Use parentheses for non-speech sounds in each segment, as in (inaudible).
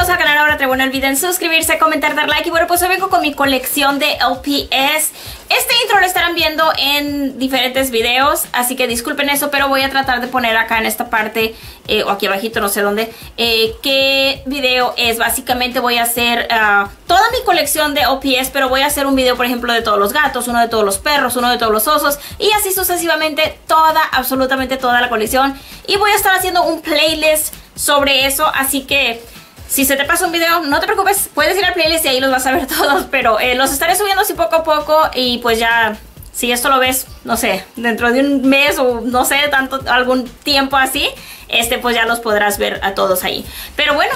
nuevos al canal ahora, te no olviden suscribirse, comentar, dar like y bueno, pues hoy vengo con mi colección de LPS. Este intro lo estarán viendo en diferentes videos, así que disculpen eso, pero voy a tratar de poner acá en esta parte, eh, o aquí abajito, no sé dónde, eh, qué video es. Básicamente voy a hacer uh, toda mi colección de LPS, pero voy a hacer un video, por ejemplo, de todos los gatos, uno de todos los perros, uno de todos los osos, y así sucesivamente toda, absolutamente toda la colección. Y voy a estar haciendo un playlist sobre eso, así que si se te pasa un video, no te preocupes, puedes ir al playlist y ahí los vas a ver (laughs) todos, pero eh, los estaré subiendo así poco a poco y pues ya, si esto lo ves, no sé, dentro de un mes o no sé, tanto, algún tiempo así, este pues ya los podrás ver a todos ahí. Pero bueno,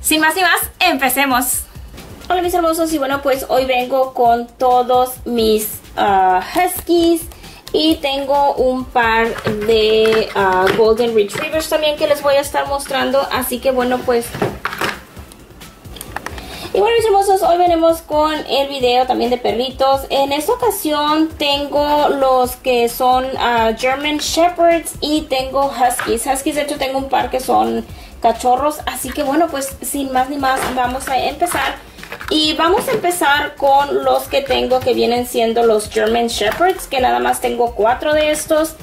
sin más ni más, empecemos. Hola mis hermosos y bueno pues hoy vengo con todos mis uh, Huskies y tengo un par de uh, Golden Retrievers también que les voy a estar mostrando, así que bueno pues y bueno mis hermosos, hoy venimos con el video también de perritos. En esta ocasión tengo los que son uh, German Shepherds y tengo Huskies. Huskies de hecho tengo un par que son cachorros. Así que bueno pues sin más ni más vamos a empezar. Y vamos a empezar con los que tengo que vienen siendo los German Shepherds. Que nada más tengo cuatro de estos.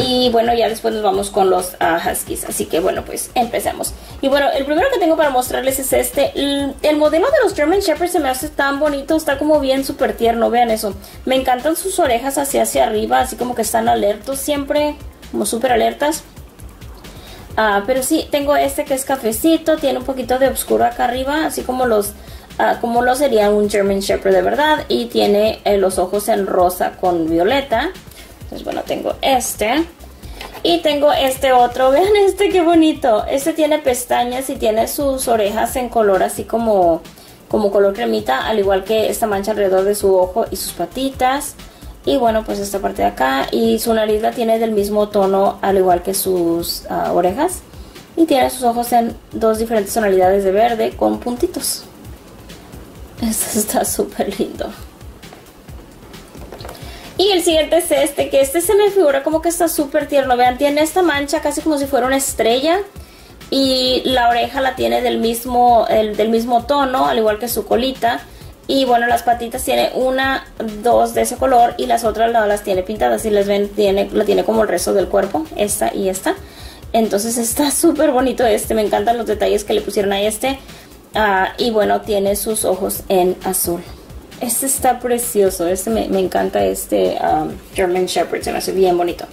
Y bueno, ya después nos vamos con los uh, Huskies. Así que bueno, pues empecemos. Y bueno, el primero que tengo para mostrarles es este. El, modelo de los German Shepherds se me hace tan bonito. Está como bien súper tierno. Vean eso. Me encantan sus orejas hacia hacia arriba. Así como que están alertos siempre. Como súper alertas. Uh, pero sí, tengo este que es cafecito. Tiene un poquito de oscuro acá arriba. Así como los... Uh, como lo sería un German Shepherd de verdad. Y tiene eh, los ojos en rosa con violeta. Entonces, bueno, tengo este. Y tengo este otro. (laughs) Vean este, qué bonito. Este tiene pestañas y tiene sus orejas en color así como, como color cremita. Al igual que esta mancha alrededor de su ojo y sus patitas. Y bueno, pues esta parte de acá. Y su nariz la tiene del mismo tono, al igual que sus uh, orejas. Y tiene sus ojos en dos diferentes tonalidades de verde con puntitos. (laughs) Esto está súper lindo. El siguiente es este, que este se me figura como que está súper tierno. Vean, tiene esta mancha casi como si fuera una estrella. Y la oreja la tiene del mismo, el, del mismo tono, al igual que su colita. Y bueno, las patitas tiene una, dos de ese color y las otras no las tiene pintadas. Si les ven, tiene, la tiene como el resto del cuerpo, esta y esta. Entonces está (laughs) súper bonito este, me encantan los detalles que le pusieron a este. Uh, y bueno, tiene sus ojos en azul. Este está precioso. Este me, encanta este um, German Shepherd. Se me hace bien bonito.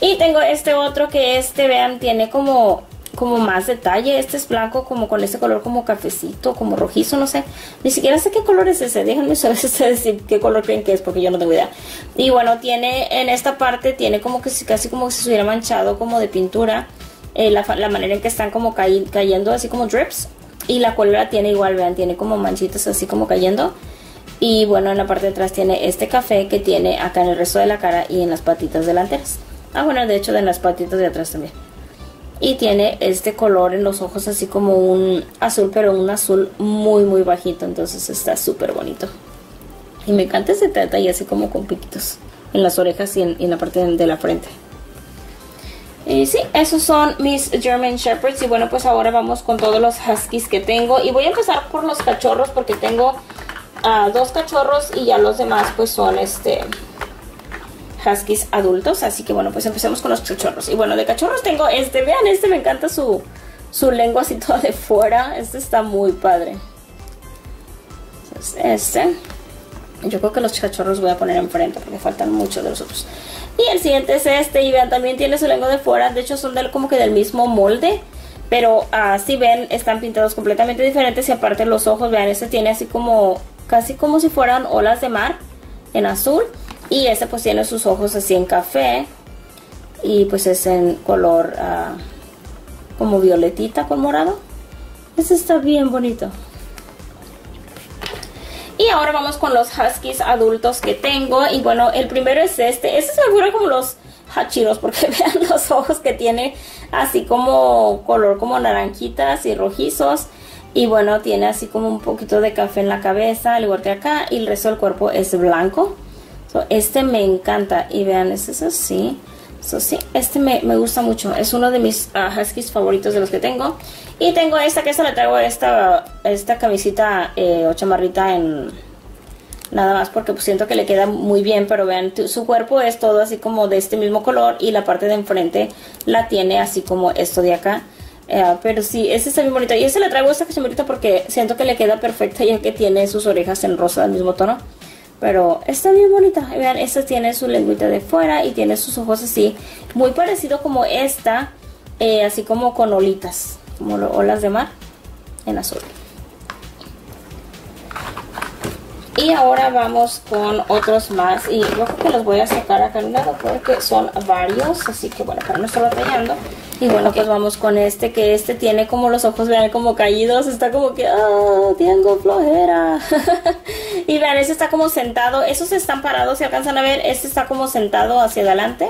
Y tengo este otro que este, vean, tiene como, como más detalle. Este es blanco como con este color como cafecito, como rojizo, no sé. Ni siquiera sé qué color es ese. Déjenme saber (laughs) decir qué color creen que es porque yo no tengo idea. Y bueno, tiene en esta parte, tiene como que casi como si se hubiera manchado como de pintura. Eh, la, manera en que están como cayendo así como drips. Y la cola tiene igual, vean, tiene como manchitas así como cayendo. Y bueno, en la parte de atrás tiene este café que tiene acá en el resto de la cara y en las patitas delanteras. Ah, bueno, de hecho en las patitas de atrás también. Y tiene este color en los ojos así como un azul, pero un azul muy muy bajito. Entonces está súper bonito. Y me encanta ese y así como con piquitos en las orejas y en, la parte de la frente. Y sí, esos son mis German Shepherds. Y bueno, pues ahora vamos con todos los Huskies que tengo. Y voy a empezar por los cachorros porque tengo dos cachorros y ya los demás pues son este huskies adultos. Así que bueno, pues empecemos con los cachorros. Y bueno, de cachorros tengo este, vean, este me encanta su, su lengua así toda de fuera. Este está muy padre. este. Yo creo que los cachorros voy a poner enfrente porque faltan muchos de los otros. Y el siguiente es este y vean, también tiene su lengua de fuera. De hecho son del, como que del mismo molde. Pero así ven, están pintados completamente diferentes y aparte los ojos, vean, este tiene así como casi como si fueran olas de mar en azul. Y este pues tiene sus ojos así en café. Y pues es en color uh, como violetita con morado. Este está bien bonito. Y ahora vamos con los huskies adultos que tengo. Y bueno, el primero es este. Este se figura como los hachiros porque (laughs) vean los ojos que tiene así como color como naranjitas y rojizos. Y bueno, tiene así como un poquito de café en la cabeza, al igual que acá. Y el resto del cuerpo es blanco. este me encanta. Y vean, este es así. So, sí, este me, gusta mucho. Es uno de mis uh, huskies favoritos de los que tengo. Y tengo esta, que esta le traigo esta, esta camisita eh, o chamarrita en... Nada más porque pues, siento que le queda muy bien, pero vean, su cuerpo es todo así como de este mismo color y la parte de enfrente la tiene así como esto de acá. Eh, pero sí, ese está muy bonito. Y ese le traigo esta chamarita porque siento que le queda perfecta ya que tiene sus orejas en rosa del mismo tono. Pero está bien bonita. Vean, esta tiene su lengüita de fuera y tiene sus ojos así. Muy parecido como esta, eh, así como con olitas, como olas de mar en azul. Y ahora vamos con otros más. Y yo creo que los voy a sacar acá al lado porque son varios. Así que bueno, para no estar batallando. Y bueno, pues vamos con este, que este tiene como los ojos, vean, como caídos. Está como que, oh, tengo flojera. (laughs) y vean, este está como sentado. Esos están parados, si alcanzan a ver. Este está como sentado hacia adelante.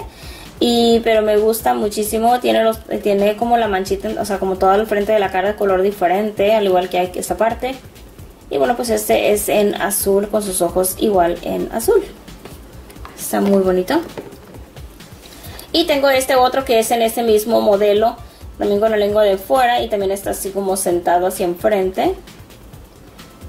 Y, pero me gusta muchísimo. Tiene los, tiene como la manchita, o sea, como todo el frente de la cara de color diferente, al igual que esta parte. Y bueno, pues este es en azul con sus ojos igual en azul. Está muy bonito. Y tengo este otro que es en este mismo modelo, también con la lengua de fuera y también está así como sentado hacia enfrente.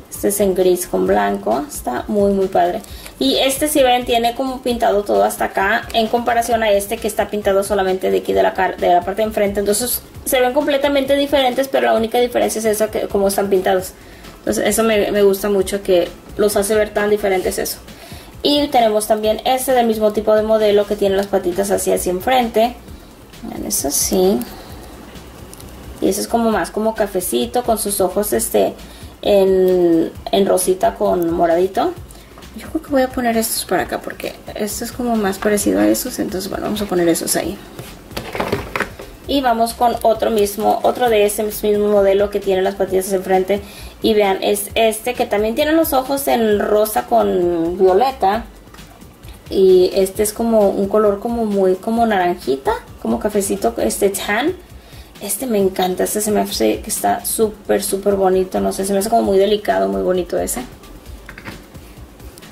Este es en gris con blanco, está muy muy padre. Y este si ven tiene como pintado todo hasta acá en comparación a este que está pintado solamente de aquí de la, de la parte de enfrente. Entonces se ven completamente diferentes pero la única diferencia es eso que como están pintados. Entonces eso me, me gusta mucho que los hace ver tan diferentes eso. Y tenemos también este del mismo tipo de modelo que tiene las patitas así hacia enfrente. Vean, es así. Y ese es como más como cafecito con sus ojos este en, en rosita con moradito. Yo creo que voy a poner estos para acá porque esto es como más parecido a esos. Entonces bueno, vamos a poner esos ahí. Y vamos con otro mismo, otro de ese mismo modelo que tiene las patitas enfrente. Y vean, es este que también tiene los ojos en rosa con violeta. Y este es como un color como muy como naranjita, como cafecito, este tan. Este me encanta, este se me hace que está súper, súper bonito. No sé, se me hace como muy delicado, muy bonito ese.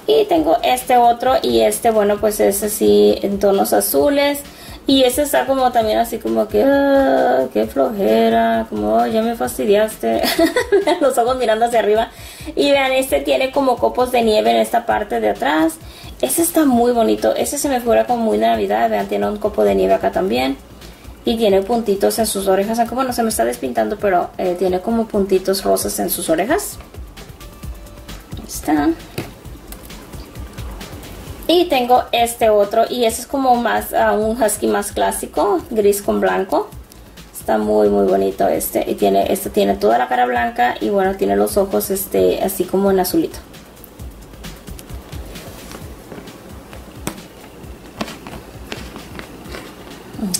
Y tengo este otro y este, bueno, pues es así en tonos azules. Y ese está como también así como que, ah, qué flojera, como ya me fastidiaste. (laughs) Los ojos mirando hacia arriba. Y vean, este tiene como copos de nieve en esta parte de atrás. Ese está muy bonito. Ese se me figura como muy Navidad. Vean, tiene un copo de nieve acá también. Y tiene puntitos en sus orejas. Aunque bueno, se me está despintando, pero eh, tiene como puntitos rosas en sus orejas. Ahí está. Y tengo este otro y ese es como más uh, un husky más clásico, gris con blanco. Está muy muy bonito este y tiene este tiene toda la cara blanca y bueno, tiene los ojos este así como en azulito.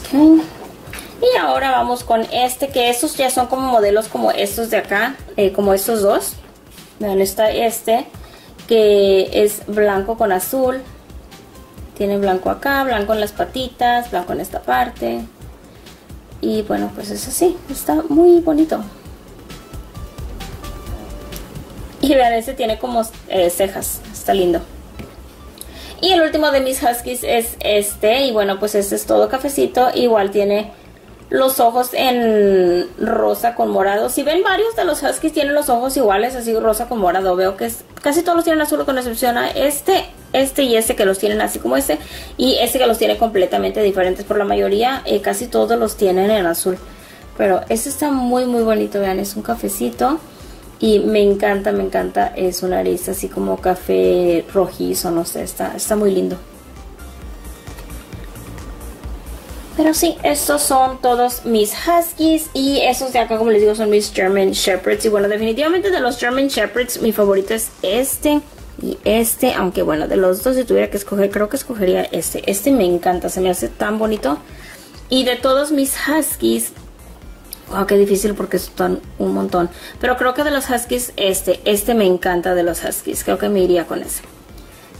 Okay. Y ahora vamos con este, que estos ya son como modelos como estos de acá, eh, como estos dos. Vean, está este, que es blanco con azul. Tiene blanco acá, blanco en las patitas, blanco en esta parte. Y bueno, pues es así, está muy bonito. Y vean, este tiene como eh, cejas, está lindo. Y el último de mis huskies es este, y bueno, pues este es todo cafecito. Igual tiene los ojos en rosa con morado. Si ven varios de los huskies tienen los ojos iguales, así rosa con morado. Veo que casi todos los tienen azul con excepción a este, este y este que los tienen así como este. Y este que los tiene completamente diferentes. Por la mayoría, eh, casi todos los tienen en azul. Pero este está muy muy bonito, vean, es un cafecito. Y me encanta, me encanta. Es una nariz así como café rojizo, no sé, está, está muy lindo. Pero sí, estos son todos mis Huskies y esos de acá, como les digo, son mis German Shepherds. Y bueno, definitivamente de los German Shepherds, mi favorito es este y este. Aunque bueno, de los dos si tuviera que escoger, creo que escogería este. Este me encanta, se me hace tan bonito. Y de todos mis Huskies, wow, qué difícil porque son un montón. Pero creo que de los Huskies, este, este me encanta de los Huskies. Creo que me iría con ese.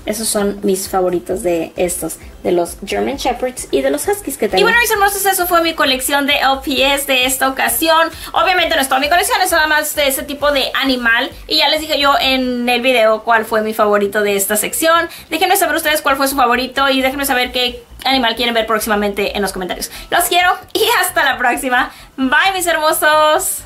Esos son mis favoritos de estos, de los German Shepherds y de los Huskies que tengo. Y bueno, mis hermosos, eso fue mi colección de LPS de esta ocasión. Obviamente no es toda mi colección, es nada más de ese tipo de animal. Y ya les dije yo en el video cuál fue mi favorito de esta sección. Déjenme saber ustedes cuál fue su favorito y déjenme saber qué animal quieren ver próximamente en los comentarios. Los quiero y hasta la próxima. Bye mis hermosos.